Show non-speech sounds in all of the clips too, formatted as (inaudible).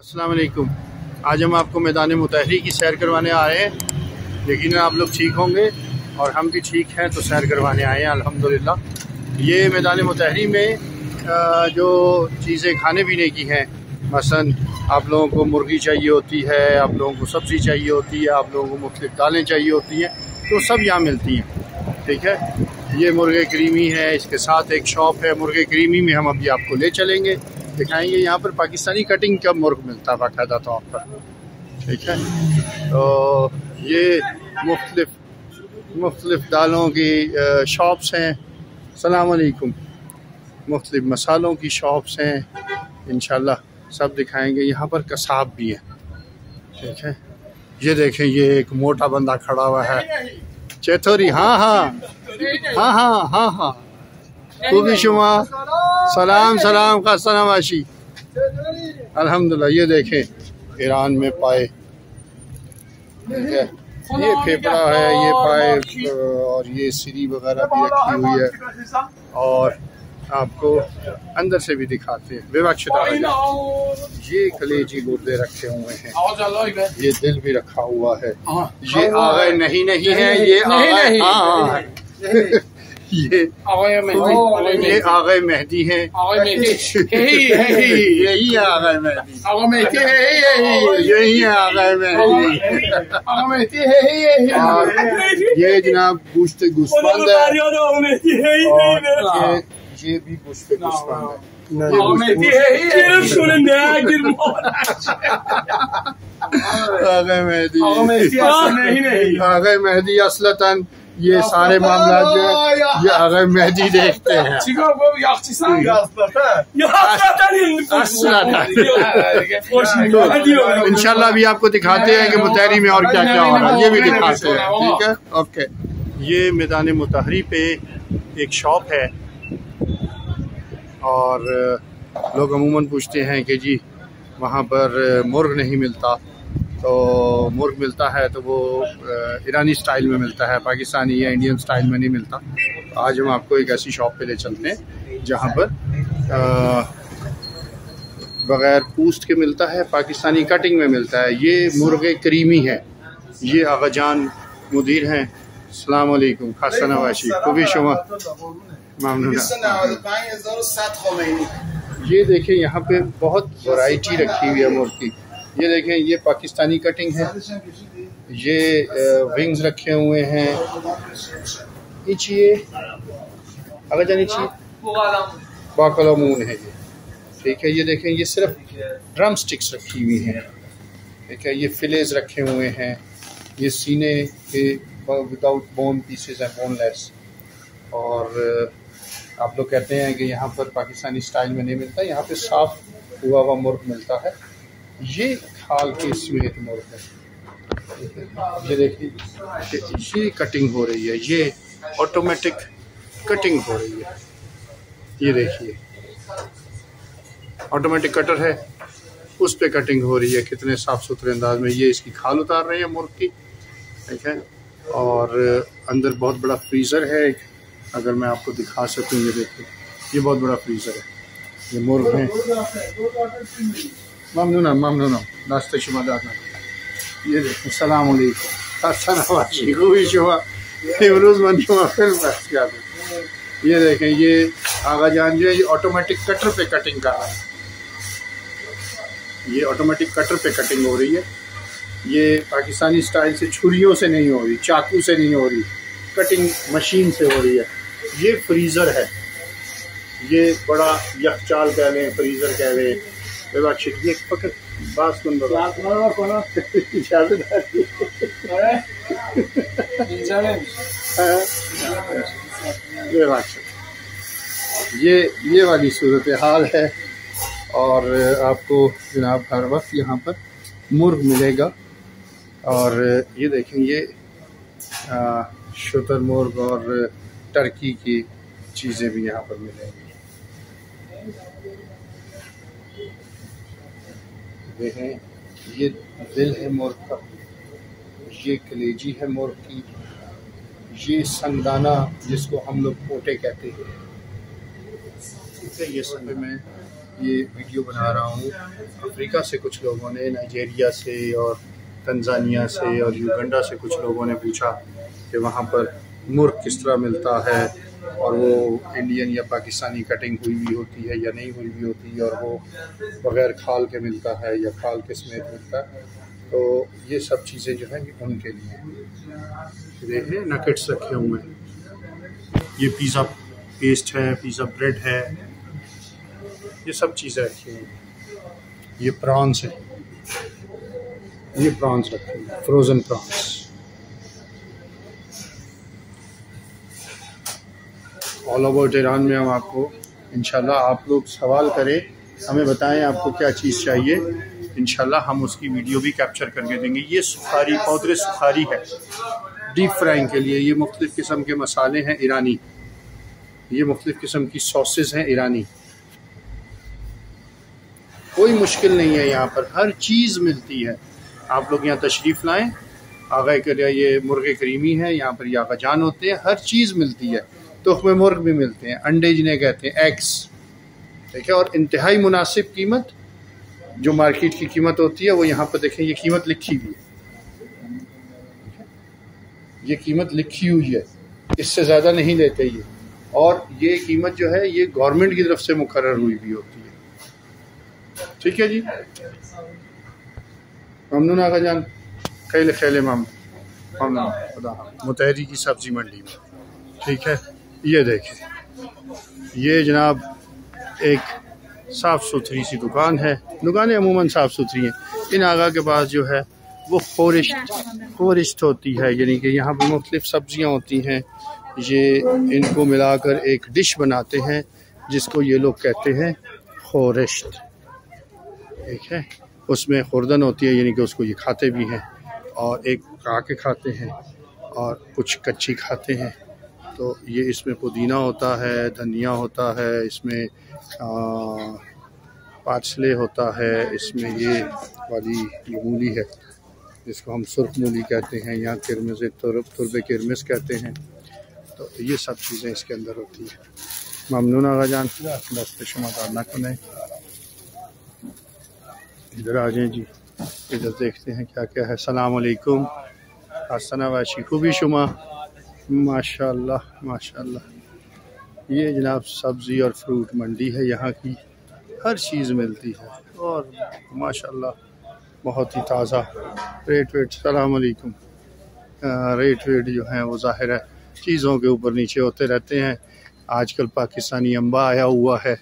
अस्सलाम वालेकुम आज हम आपको मैदान मुतहरी की सैर करवाने आए हैं। यकीन आप लोग ठीक होंगे और हम भी ठीक हैं तो सैर करवाने आए हैं, अल्हम्दुलिल्लाह। ये मैदान मुतहरी में जो चीज़ें खाने पीने की हैं मसन आप लोगों को मुर्गी चाहिए होती है, आप लोगों को सब्ज़ी चाहिए होती है, आप लोगों को मुख्तलिफ़ दालें चाहिए होती हैं तो सब यहाँ मिलती हैं। ठीक है? ये मुर्गे क्रीमी है, इसके साथ एक शॉप है, मुर्गे क्रीमी में हम अभी आपको ले चलेंगे। दिखाएँगे। यहाँ पर पाकिस्तानी कटिंग का मुर्ग मिलता है बाकायदा तौर पर ठीक है? तो ये मुख्तलिफ़ मुख्तलिफ़ दालों की शॉप्स हैं। सलामकुम मुख्तलिफ़ मसालों की शॉप्स हैं। इन सब दिखाएँगे। यहाँ पर कसाब भी है। ठीक है? ये देखें, ये एक मोटा बंदा खड़ा हुआ है। चेथोरी हाँ हाँ। हाँ हाँ हाँ हाँ। तू भी शुमा सलाम सलाम का सलामाशी अल्हम्दुलिल्लाह ये देखें ईरान में पाए। ये फेफड़ा है ये पाए और ये सीरी वगैरह भी रखी हुई है। और आपको अंदर से भी दिखाते हैं। विवक्षता ये कलेजी गुर्दे रखे हुए हैं। ये दिल भी रखा हुआ है। ये आगे नहीं नहीं है ये आगे हाँ, हाँ। ये ये आगे मेहदी है यही आगे मेहदी यही आगे मेहदी ये जनाब गुश्त गुस्पंद है ये भी गुश्त गुस्पंद है आगे मेहदी आगे मेहदी असलतन ये सारे मामला जो है ये अगर मेहदी देखते हैं इनशाला अभी आपको दिखाते हैं कि मुतहरी में और क्या क्या हो रहा है ये भी दिखाते हैं ठीक है ओके ये मैदान मुतहरी पे एक शॉप है और लोग अमूमन पूछते हैं कि जी वहाँ पर मुर्ग नहीं मिलता तो मुर्ग मिलता है तो वो ईरानी स्टाइल में मिलता है पाकिस्तानी या इंडियन स्टाइल में नहीं मिलता। तो आज हम आपको एक ऐसी शॉप पे ले चलते हैं जहाँ पर बग़ैर पूस्त के मिलता है पाकिस्तानी कटिंग में मिलता है। ये मुर्गे करीमी है ये आगाजान मुदीर हैं। सलामकुम खासा नवाशी कभी शुमा मामून ये देखें यहाँ पे बहुत वैरायटी रखी हुई है मुर्ग। की ये देखें, ये पाकिस्तानी कटिंग है। ये विंग्स रखे हुए हैं। नीचे अगर जानी चाहिए। मून है ये। ठीक है, ये देखें, ये सिर्फ़ ड्रम स्टिक्स रखी हुई हैं। ठीक है, ये फिलेज रखे हुए हैं। ये सीने के विदाउट बोन पीसेस हैं बोनलेस और आप लोग कहते हैं कि यहाँ पर पाकिस्तानी स्टाइल में नहीं मिलता, यहाँ पे साफ़ हुआ हुआ मुर्ग मिलता है। ये खाल के समेत मुर्ग है। ये देखिए, ये कटिंग हो रही है, ये ऑटोमेटिक कटिंग हो रही है। ये देखिए ऑटोमेटिक कटर है, उस पर कटिंग हो रही है। कितने साफ़ सुथरे अंदाज में ये इसकी खाल उतार रहे हैं मुर्ग की, ठीक है? और अंदर बहुत बड़ा फ्रीज़र है एक, अगर मैं आपको दिखा सकूँ, ये देखिए, ये बहुत बड़ा फ्रीज़र है। ये मुर्ग है। ममनून ममनून नाश्ते शुमा दाखा ये देखो सलाम शुमा इमरूज मन शुमा फिर बहस कर ये देखें ये आगा जान जो है ये ऑटोमेटिक कटर पे कटिंग कर रहा है ये ऑटोमेटिक कटर पे कटिंग हो रही है ये पाकिस्तानी स्टाइल से छुरियों से नहीं हो रही चाकू से नहीं हो रही कटिंग मशीन से हो रही है ये फ्रीज़र है ये बड़ा यकचाल कह लें फ्रीज़र कह लें ये ये वाली सूरत हाल है और आपको जनाब हर वक्त यहाँ पर मुर्ग मिलेगा और ये देखेंगे शुतर मुर्ग और टर्की की चीज़ें भी यहाँ पर मिलेंगी। देखें ये दिल है मुर्ग का ये कलेजी है मुर्ग की ये संगदाना जिसको हम लोग पोटे कहते हैं। ठीक है, ये सब मैं ये वीडियो बना रहा हूँ। अफ्रीका से कुछ लोगों ने, नाइजेरिया से और तंजानिया से और युगंडा से कुछ लोगों ने पूछा कि वहाँ पर मुर्ग किस तरह मिलता है। और वो इंडियन या पाकिस्तानी कटिंग हुई भी होती है या नहीं हुई भी होती है, और वो बग़ैर खाल के मिलता है या खाल के समेत मिलता है तो ये सब चीज़ें जो है उनके लिए देखें नकेट्स रखे हुए हैं। ये पिज़्ज़ा पेस्ट है पिज़्ज़ा ब्रेड है, ये सब चीज़ें रखी हुई ये प्रॉन्स है। ये प्रॉन्स रखे हुए frozen prawns all over Iran में हम आपको इन आप लोग सवाल करें, हमें बताएँ आपको क्या चीज़ चाहिए इन हम उसकी वीडियो भी कैप्चर करके देंगे। ये सुखारी पौधरे सुखारी है डीप फ्राइंग के लिए, ये मुख्तलिफ़ किस्म के मसाले हैं ईरानी ये मुख्तलिफ़ किस्म की सॉसेज हैं ईरानी कोई मुश्किल नहीं है यहाँ पर, हर चीज़ मिलती है। आप लोग यहाँ तशरीफ़ लाएँ आगा कर ये मुर्गे करीमी है, यहाँ पर यागा जान होते हैं, हर चीज़ मिलती है। तुख्म मुर्ग भी मिलते हैं। अंडे जिन्हें कहते हैं एग्स ठीक है? और इंतहाई मुनासिब कीमत, जो मार्केट की कीमत होती है, वो यहाँ पर देखें, ये कीमत लिखी हुई है। ये कीमत लिखी हुई है। इससे ज़्यादा नहीं लेते ये। और ये कीमत जो है, ये गवर्नमेंट की तरफ़ से मुकर हुई भी होती है। ठीक है जी? ममनून आगा जान खेले खेले माम खुदा मुतहरी की सब्ज़ी मंडी में। ठीक है? ये देखें, ये जनाब एक साफ़ सुथरी सी दुकान है। दुकानें अमूमन साफ़ सुथरी हैं। इन आगा के पास जो है, वो फोरिस्ट फोरिस्ट होती है, यानी कि यहाँ पर मुख्तफ सब्ज़ियाँ होती हैं। ये इनको मिलाकर एक डिश बनाते हैं, जिसको ये लोग कहते हैं फोरेस्ट ठीक है? उसमें खुरदन होती है, यानी कि उसको ये खाते भी हैं, और एक पका के खाते हैं, और कुछ कच्ची खाते हैं। तो ये इसमें पुदीना होता है, धनिया होता है, इसमें पाचले होता है, इसमें ये वाली मूली है, जिसको हम सुर्ख मूली कहते हैं यहाँ किरमिज तुरब तुरब कहते हैं। तो ये सब चीज़ें इसके अंदर होती हैं। ममनून आगा जान दस्त शुमार ना करें इधर आ जाए जी, इधर देखते हैं क्या क्या है सलामकुम आसना वाशी खूबी शुमा माशाल्लाह माशाल्लाह। ये जनाब सब्ज़ी और फ्रूट मंडी है, यहाँ की हर चीज़ मिलती है। और माशाल्लाह, बहुत ही ताज़ा। रेट वेट सलामकुम रेट वेट जो है, वो ज़ाहिर है। चीज़ों के ऊपर नीचे होते रहते हैं। आजकल पाकिस्तानी अम्बा आया हुआ है।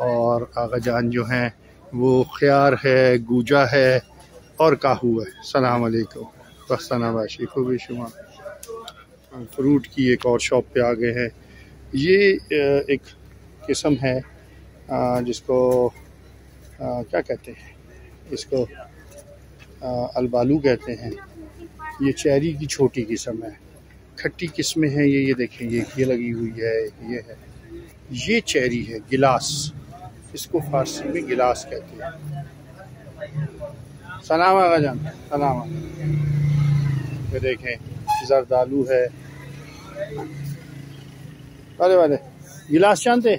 और आगा जान जो हैं, वो ख्यार है, गूजा है और काहू है। सलामकुम अलैकुम। बख्तानाबाशी खूबी शुमा फ्रूट की एक और शॉप पे आ गए हैं। ये एक किस्म है जिसको क्या कहते हैं? इसको अलबालू कहते हैं। ये चेरी की छोटी किस्म है। खट्टी किस्में हैं ये ये देखें, ये ये लगी हुई है, ये है। ये चेरी है, गिलास। इसको फारसी में गिलास कहते हैं। सलाम आगा जान, सलाम ये देखें जरदालू है। अरे वाले गिलास जानते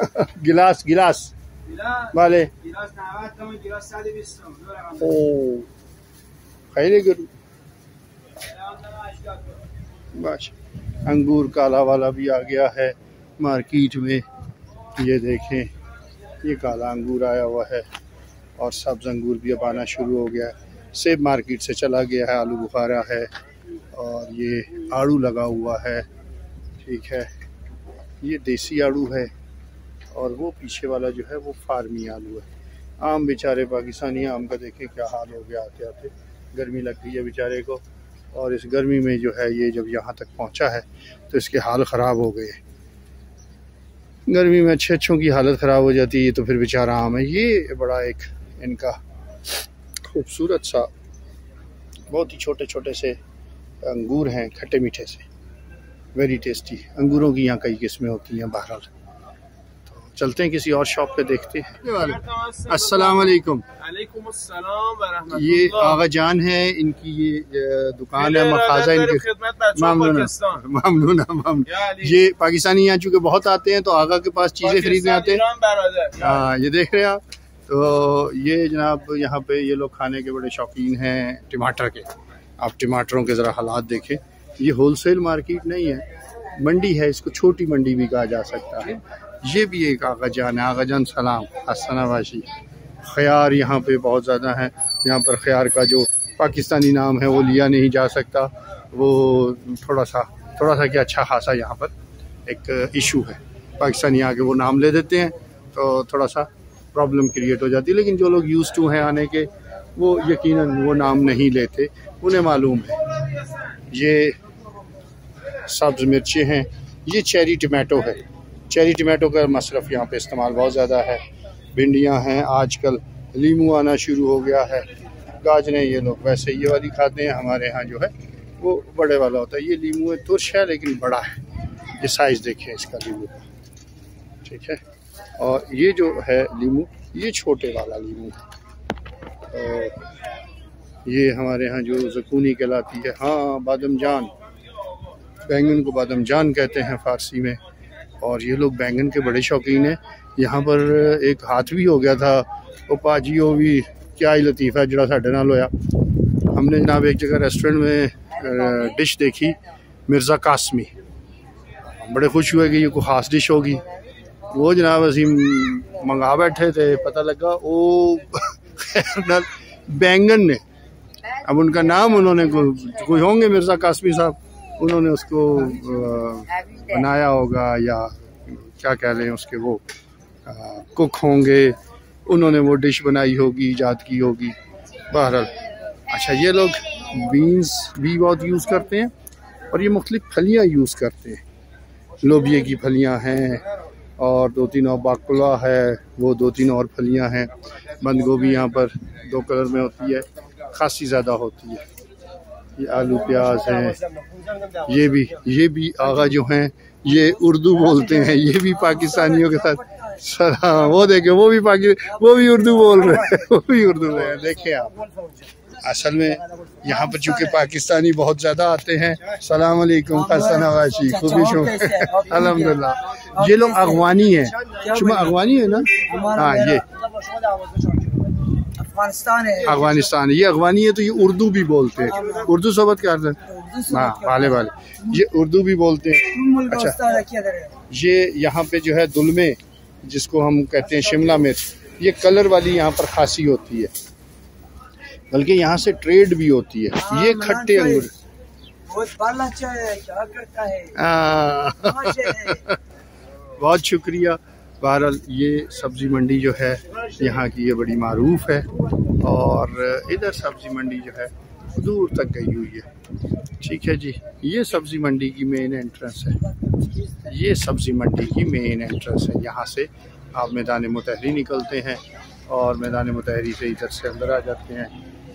(laughs) गिलास गिलास। वाले। ओ बस, अंगूर काला वाला भी आ गया है मार्केट में। ये देखें, ये काला अंगूर आया हुआ है और सब्ज अंगूर भी अब आना शुरू हो गया है। सेब मार्केट से चला गया है, आलू बुखारा है और ये आड़ू लगा हुआ है, ठीक है। ये देसी आड़ू है और वो पीछे वाला जो है वो फार्मी आलू है। आम बेचारे पाकिस्तानी आम का देखें क्या हाल हो गया आते आते। गर्मी लग गई है बेचारे को और इस गर्मी में जो है ये जब यहाँ तक पहुँचा है तो इसके हाल ख़राब हो गए। गर्मी में अच्छे अच्छों की हालत ख़राब हो जाती है तो फिर बेचारा आम है। ये बड़ा एक इनका खूबसूरत सा बहुत ही छोटे छोटे से अंगूर हैं खट्टे मीठे से। वेरी टेस्टी अंगूरों की यहाँ कई किस्में होती हैं बहरहाल। तो चलते हैं किसी और शॉप पे देखते हैं। अस्सलाम वालेकुम ये आगा जान है इनकी ये दुकान है मखाजा इनके। मामलूना मामलूना मामलूना ये पाकिस्तानी यहाँ चूँकि बहुत आते हैं तो आगा के पास चीज़ें खरीदने आते हैं। हाँ ये देख रहे हैं आप। तो ये जनाब यहाँ पे ये लोग खाने के बड़े शौकीन हैं टमाटर के। आप टमाटरों के ज़रा हालात देखें। ये होलसेल मार्केट नहीं है। मंडी है, इसको छोटी मंडी भी कहा जा सकता है। ये भी एक आगा जान है। आगा जान सलाम हसनावाशी ख्यार यहाँ पे बहुत ज़्यादा है। यहाँ पर ख्यार का जो पाकिस्तानी नाम है, वो लिया नहीं जा सकता। वो थोड़ा सा थोड़ा सा क्या अच्छा खासा यहाँ पर एक इशू है। पाकिस्तानी आके वो नाम ले देते हैं। तो थोड़ा सा प्रॉब्लम क्रिएट हो जाती है। लेकिन जो लोग यूज़ टू हैं आने के, वो यकीनन वो नाम नहीं लेते। उन्हें मालूम है। ये सब्ज़ मिर्चें हैं। ये चेरी टमाटो है। चेरी टमाटो का मसरफ़ यहाँ पे इस्तेमाल बहुत ज़्यादा है। भिंडियाँ हैं। आजकल लीमू आना शुरू हो गया है। गाजरें ये लोग वैसे ये वाली खाते हैं। हमारे यहाँ जो है, वो बड़े वाला होता है। ये लीमू है तुरश है लेकिन बड़ा है। ये साइज़ देखें इसका लीमू का। ठीक है? और ये जो है लीमू, ये छोटे वाला लीमू। है ये हमारे यहाँ जो जकूनी कहलाती है हाँ बादम जान। बैंगन को बादम जान कहते हैं फ़ारसी में। और ये लोग बैंगन के बड़े शौकीन हैं। यहाँ पर एक हाथ भी हो गया था, वो पाजियो भी, क्या ही लतीफ़ा जरा साढ़े नाल होया। हमने जनाब एक जगह रेस्टोरेंट में डिश देखी, मिर्ज़ा कासमी। बड़े खुश हुए कि ये कोई ख़ास डिश होगी। वो जनाब असी मंगा बैठे थे पता लगा वो बैंगन ने। अब उनका नाम उन्होंने कोई होंगे मिर्ज़ा कासमी साहब? उन्होंने उसको बनाया होगा या क्या कह लें उसके वो कुक होंगे। उन्होंने वो डिश बनाई होगी, ईजाद की होगी। बहरहाल अच्छा ये लोग बीन्स भी बहुत यूज़ करते हैं और ये मुख्तलिफ़ फलियाँ यूज़ करते हैं। लोबिए की फलियाँ हैं और दो तीन और बाकुला है वो दो तीन और फलियाँ हैं। बंद गोभी यहाँ पर दो कलर में होती है खासी ज़्यादा होती है। ये आलू प्याज हैं ये भी ये भी आगा जो हैं ये उर्दू बोलते हैं ये भी पाकिस्तानियों के साथ। सर हाँ वो देखे वो भी पाकि वो भी उर्दू बोल रहे हैं वो भी उर्दू रहे हैं देखे आप। असल में यहाँ पर चूँकि पाकिस्तानी बहुत ज़्यादा आते हैं सलाम वालेकुम नवाशी खूबी शो। अलहमदिल्ला। ये लोग अगवानी है। शुमा अगवानी है ना? हाँ ये। अफ़गानिस्तान है। अफ़गानिस्तान ये अफगानी है तो ये उर्दू भी बोलते हैं। उर्दू सोबत क्या हाँ वाले वाले। ये उर्दू भी बोलते हैं। अच्छा। ये यहाँ पे जो है दुलमे जिसको हम कहते हैं शिमला मिर्च ये कलर वाली यहाँ पर खासी होती है। बल्कि यहाँ से ट्रेड भी होती है। हाँ, ये खट्टे अंगूर। हाँ। (laughs) बहुत शुक्रिया। बहरहाल ये सब्ज़ी मंडी जो है, यहाँ की ये बड़ी मरूफ है और इधर सब्ज़ी मंडी जो है, दूर तक गई हुई है। ठीक है जी, ये सब्ज़ी मंडी की मेन एंट्रेंस है। ये सब्ज़ी मंडी की मेन एंट्रेंस है। यहाँ से आप मैदान मतहरी निकलते हैं और मैदान मतहरी से इधर से अंदर आ जाते हैं।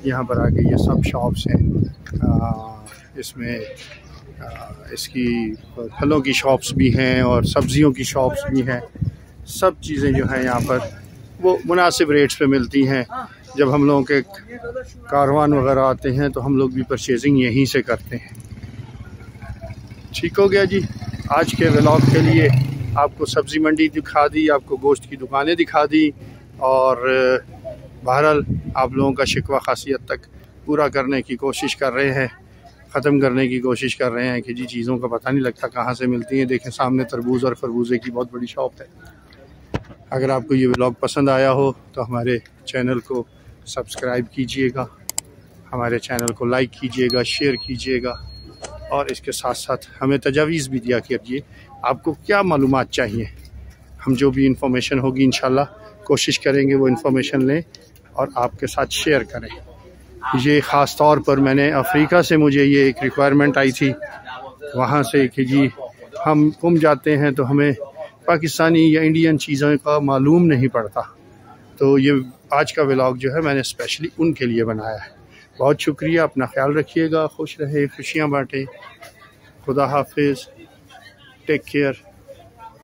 यहाँ पर आके ये सब शॉप्स हैं। इसमें इसकी फलों की शॉप्स भी हैं और सब्ज़ियों की शॉप्स भी हैं। सब चीज़ें जो हैं यहाँ पर, वो मुनासिब रेट्स पे मिलती हैं। जब हम लोगों के कारवान वगैरह आते हैं तो हम लोग भी परचेजिंग यहीं से करते हैं। ठीक हो गया जी। आज के व्लॉग के लिए आपको सब्ज़ी मंडी दिखा दी, आपको गोश्त की दुकानें दिखा दी, और, बहरहाल आप लोगों का शिकवा खासियत तक पूरा करने की कोशिश कर रहे हैं। ख़त्म करने की कोशिश कर रहे हैं कि जी, चीज़ों का पता नहीं लगता कहाँ से मिलती हैं। देखें, सामने तरबूज और खरबूजे की बहुत बड़ी शॉप है। अगर आपको ये व्लॉग पसंद आया हो तो हमारे चैनल को सब्सक्राइब कीजिएगा, हमारे चैनल को लाइक कीजिएगा, शेयर कीजिएगा, और इसके साथ साथ हमें तजावीज़ भी दिया कीजिए। आपको क्या मालूम चाहिए? हम जो भी इंफॉर्मेशन होगी इन कोशिश करेंगे वो इन्फॉर्मेशन लें और आपके साथ शेयर करें। ये ख़ास तौर पर मैंने अफ्रीका से मुझे ये एक रिक्वायरमेंट आई थी। वहाँ से कि जी, हम गुम जाते हैं तो हमें पाकिस्तानी या इंडियन चीज़ों का मालूम नहीं पड़ता। तो ये आज का व्लॉग जो है मैंने स्पेशली उनके लिए बनाया है। बहुत शुक्रिया, अपना ख्याल रखिएगा, खुश रहे, खुशियाँ बाँटें। खुदा हाफिज़। Take care